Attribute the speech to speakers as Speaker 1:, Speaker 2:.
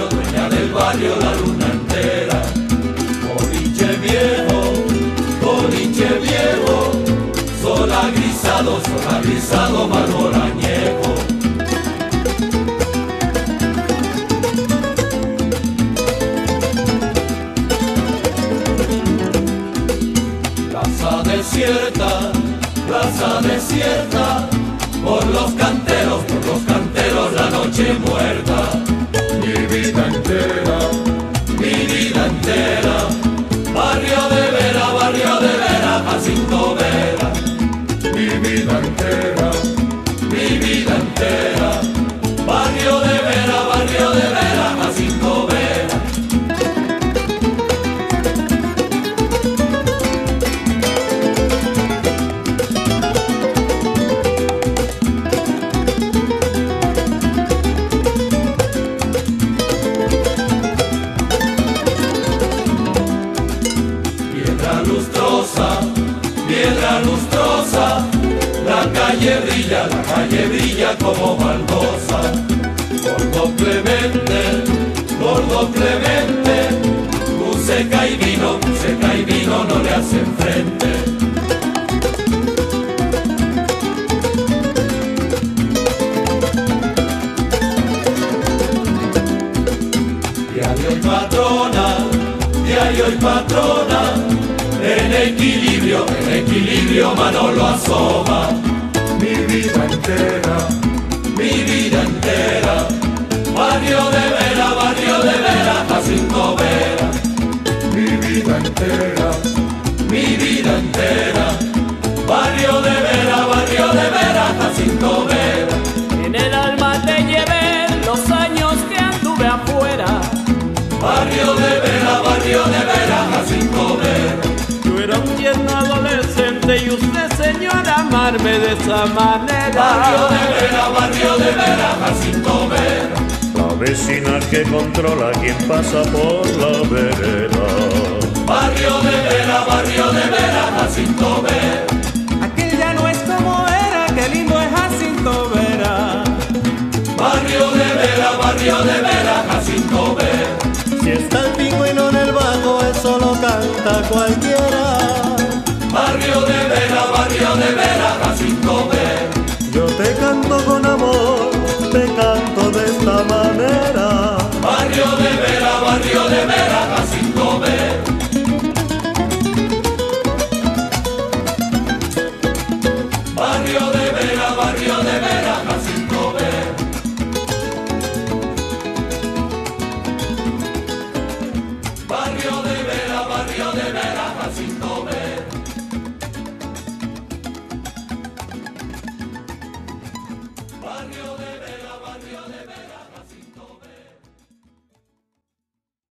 Speaker 1: dueña del barrio, la luna entera. Boliche viejo, boliche viejo, sol agrisado, sol agrisado, valor añejo. Plaza desierta, plaza desierta, por los canteros, por los canteros la noche muerta. Piedra lustrosa, la calle brilla, la calle brilla como baldosa. Gordo Clemente, gordo Clemente, música y vino, música y vino no le hacen frente. Patrona, diario y patrona, en equilibrio, en equilibrio Manolo asoma. Mi vida entera, mi vida entera, barrio de Vera, barrio de Vera, Jacinto Vera. Mi vida entera, mi vida entera, barrio de Vera, barrio de Vera, Jacinto Vera.
Speaker 2: En el alma te llevé los años que anduve afuera.
Speaker 1: Barrio de Vera, barrio de Vera,
Speaker 2: usted, señora, amarme de esa manera.
Speaker 1: Barrio de Vera, barrio de Vera, Jacinto Vera.
Speaker 3: La vecina que controla quien pasa por la vereda.
Speaker 1: Barrio de Vera, barrio de Vera, Jacinto Vera.
Speaker 2: Aquella no es como era, qué lindo es Jacinto Vera.
Speaker 1: Barrio de Vera, barrio de Vera, Jacinto Vera.
Speaker 3: Si está el pingüino en el bajo, eso lo canta cualquiera.
Speaker 1: Barrio de